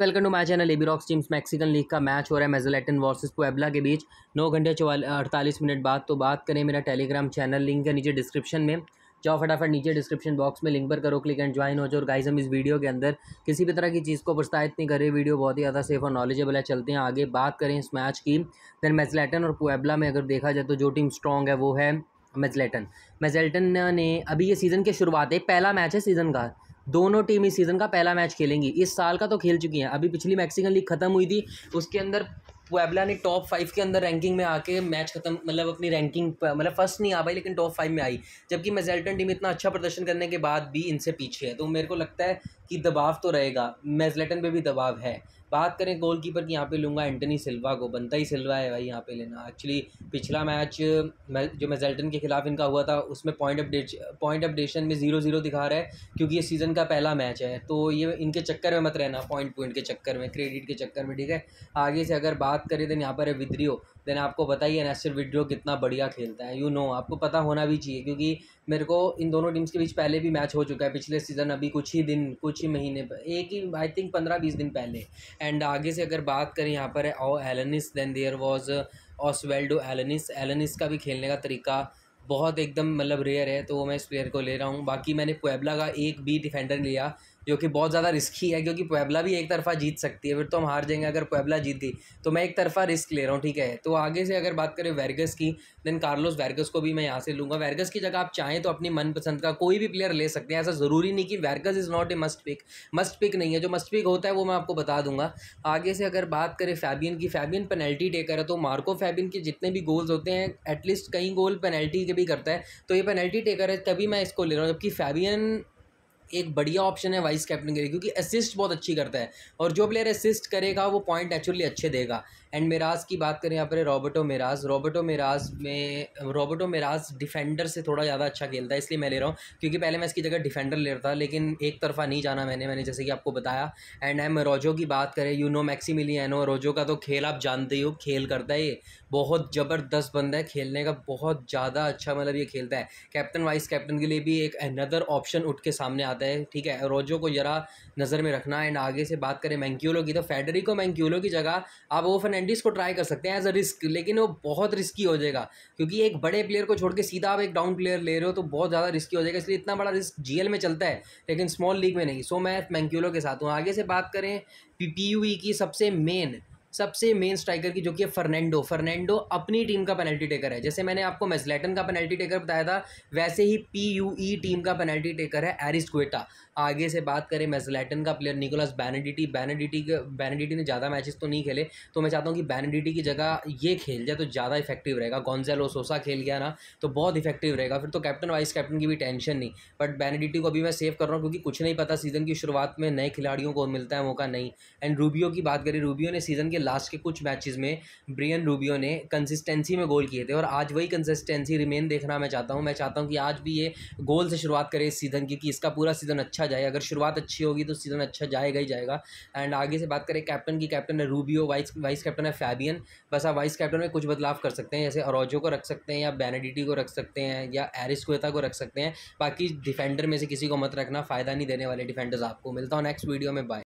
Welcome to my channel AB rocks teams. Mexican league का match हो रहा है मेजलेटन वर्सेस पुएबला के बीच। नौ घंटे अड़तालीस मिनट बाद तो बात करें मेरा टेलीग्राम चैनल, लिंक है नीचे डिस्क्रिप्शन में। जाओ फटाफट नीचे डिस्क्रिप्शन बॉक्स में लिंक पर करो, क्लिक एंड ज्वाइन हो जाओ। और गाइस हम इस वीडियो के अंदर किसी भी तरह की चीज़ को प्रोत्साहित नहीं कर वीडियो बहुत ही ज़्यादा सेफ़ और नॉलेजेबल है। चलते हैं आगे, बात करें इस मैच की। देन मेजलेटन और पुएबला में अगर देखा जाए तो जो टीम स्ट्रॉन्ग है, वो है मेजलेटन मेजलेटन ने अभी ये सीज़न की शुरुआत है, पहला मैच है सीज़न का। दोनों टीम इस सीज़न का पहला मैच खेलेंगी। इस साल का तो खेल चुकी हैं। अभी पिछली मैक्सिकन लीग खत्म हुई थी। उसके अंदर पुएबला ने टॉप फाइव के अंदर रैंकिंग में आके मैच खत्म मतलब अपनी रैंकिंग मतलब फ़र्स्ट नहीं आ पाई, लेकिन टॉप फाइव में आई। जबकि मेजल्टन टीम इतना अच्छा प्रदर्शन करने के बाद भी इनसे पीछे है। तो मेरे को लगता है कि दबाव तो रहेगा, मेजलेटन पे भी दबाव है। बात करें गोलकीपर की, यहाँ पे लूँगा एंटनी सिल्वा को, बनता ही सिल्वा है भाई यहाँ पे लेना। एक्चुअली पिछला मैच जो मेजल्टन के खिलाफ इनका हुआ था, उसमें पॉइंट अपडेट पॉइंट अपडेशन में ज़ीरो ज़ीरो दिखा रहा है, क्योंकि ये सीज़न का पहला मैच है। तो ये, इनके चक्कर में मत रहना पॉइंट पॉइंट के चक्कर में क्रेडिट के चक्कर में, ठीक है? आगे से अगर बात करें तो यहाँ पर है विद्रियो देन आपको बताइए नेस्टर विड्रो कितना बढ़िया खेलता है। यू you नो know, आपको पता होना भी चाहिए क्योंकि मेरे को इन दोनों टीम्स के बीच पहले भी मैच हो चुका है पिछले सीज़न अभी कुछ ही दिन कुछ ही महीने एक ही आई थिंक पंद्रह बीस दिन पहले। एंड आगे से अगर बात करें यहाँ पर ओ Alanis then there was Osvaldo Alanis Alanis का भी खेलने का तरीका बहुत एकदम मतलब रेयर है तो मैं इस प्लेयर को ले रहा हूँ। बाकी मैंने पुएबला का एक भी डिफेंडर लिया जो कि बहुत ज़्यादा रिस्की है, क्योंकि पुएबला भी एक तरफा जीत सकती है, फिर तो हम हार जाएँगे अगर पुएबला जीत गई। तो मैं एक तरफा रिस्क ले रहा हूँ, ठीक है? तो आगे से अगर बात करें वेरगस की देन कार्लोस वेरगस को भी मैं यहाँ से लूँगा। वेरगस की जगह आप चाहें तो अपनी मनपसंद का कोई भी प्लेयर ले सकते हैं, ऐसा ज़रूरी नहीं कि Vargas is not a must pick must pick नहीं है, जो मस्ट पिक होता है वो मैं आपको बता दूँगा। आगे से अगर बात करें फैबियन की फैबियन पेनल्टी टेकर है तो मार्को फैबियन के जितने भी गोल्स होते हैं एटलीस्ट कई गोल पेनल्टी के भी करता है। तो ये पेनल्टी टेकर है, तभी मैं इसको ले रहा हूँ, जबकि फैबियन एक बढ़िया ऑप्शन है वाइस कैप्टन के लिए, क्योंकि असिस्ट बहुत अच्छी करता है। और जो प्लेयर असिस्ट करेगा, वो पॉइंट नेचुरली अच्छे देगा। एंड मेराज की बात करें यहाँ पर रॉबर्टो मेराज रॉबर्टो मेराज में रॉबर्टो मेराज डिफेंडर से थोड़ा ज़्यादा अच्छा खेलता है, इसलिए मैं ले रहा हूँ। क्योंकि पहले मैं इसकी जगह डिफेंडर ले रहा था, लेकिन एक तरफा नहीं जाना मैंने मैंने जैसे कि आपको बताया। एंड एम रोजो की बात करें यू नो मैक्सीमिलियनो रोजो का तो खेल आप जानते ही हो, खेल करता है ये। बहुत ज़बरदस्त बंदा है, खेलने का बहुत ज़्यादा अच्छा मतलब ये खेलता है। कैप्टन वाइस कैप्टन के लिए भी एक अनदर ऑप्शन उठ के सामने आता है, ठीक है? रोजो को ज़रा नज़र में रखना एंड आगे से बात करें मैंक्यूलो की तो फेडरिको मैंक्यूलो की जगह आप वो फर्नैंडिस को ट्राई कर सकते हैं एज अ रिस्क लेकिन वो बहुत रिस्की हो जाएगा, क्योंकि एक बड़े प्लेयर को छोड़ के सीधा आप एक डाउन प्लेयर ले रहे हो तो बहुत ज़्यादा रिस्की हो जाएगा, इसलिए इतना बड़ा रिस्क जीएल में चलता है, लेकिन स्मॉल लीग में नहीं। सो मैं मैंक्यूलो के साथ हूँ। आगे से बात करें पी की सबसे मेन सबसे मेन स्ट्राइकर की जो कि फर्नेंडो फर्नेंडो अपनी टीम का पेनल्टी टेकर है। जैसे मैंने आपको मेजलेटन का पेनल्टी टेकर बताया था, वैसे ही पी यू ई टीम का पेनल्टी टेकर है एरिस क्वेटा आगे से बात करें मेजलेटन का प्लेयर निकोलस बैनडिटी बैनडिटी के बैनडिटी ने ज़्यादा मैचेस तो नहीं खेले तो मैं चाहता हूँ कि बैनडिटी की जगह ये खेल जाए तो ज़्यादा इफ़ेक्टिव रहेगा। गॉन्जेलो सोसा खेल गया ना तो बहुत इफ़ेक्टिव रहेगा। फिर तो कैप्टन वाइस कैप्टन की भी टेंशन नहीं। बट बैनडिटी को अभी मैं सेव कर रहा हूँ, क्योंकि कुछ नहीं पता सीज़न की शुरुआत में नए खिलाड़ियों को मिलता है, मौका नहीं। एंड रूबियो की बात करें रूबियो ने सीज़न के लास्ट के कुछ मैचेस में ब्रियन रूबियो ने कंसिस्टेंसी में गोल किए थे और आज वही कंसिस्टेंसी रिमेन देखना मैं चाहता हूँ। मैं चाहता हूँ कि आज भी ये गोल से शुरुआत करे इस सीज़न की, कि इसका पूरा सीज़न अच्छा जाए। अगर शुरुआत अच्छी होगी तो सीज़न अच्छा जाएगा ही जाएगा। एंड आगे से बात करें कैप्टन की कैप्टन है रूबियो वाइस वाइस कैप्टन है फैबियन बस आप वाइस कैप्टन में कुछ बदलाव कर सकते हैं, जैसे अरोजो को रख सकते हैं या बैनेडिटी को रख सकते हैं या एरिस कोता को रख सकते हैं। बाकी डिफेंडर में से किसी को मत रखना, फ़ायदा नहीं देने वाले डिफेंडर्स आपको। मिलता हूँ नेक्स्ट वीडियो में बाय